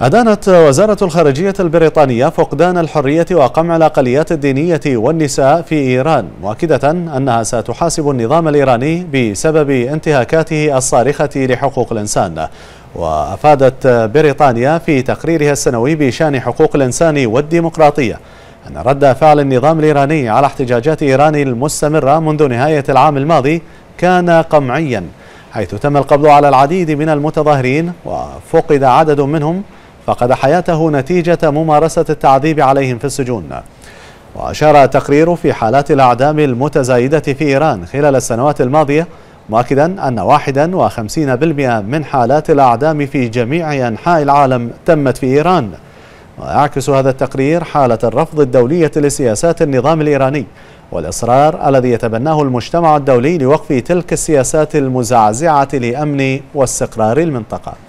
أدانت وزارة الخارجية البريطانية فقدان الحرية وقمع الأقليات الدينية والنساء في إيران مؤكدة أنها ستحاسب النظام الإيراني بسبب انتهاكاته الصارخة لحقوق الإنسان. وأفادت بريطانيا في تقريرها السنوي بشأن حقوق الإنسان والديمقراطية أن رد فعل النظام الإيراني على احتجاجات إيران المستمرة منذ نهاية العام الماضي كان قمعيا حيث تم القبض على العديد من المتظاهرين وفقد عدد منهم فقد حياته نتيجة ممارسة التعذيب عليهم في السجون. وأشار التقرير في حالات الأعدام المتزايدة في إيران خلال السنوات الماضية مؤكدا أن 51% من حالات الأعدام في جميع أنحاء العالم تمت في إيران. ويعكس هذا التقرير حالة الرفض الدولية لسياسات النظام الإيراني والإصرار الذي يتبناه المجتمع الدولي لوقف تلك السياسات المزعزعة لأمن واستقرار المنطقة.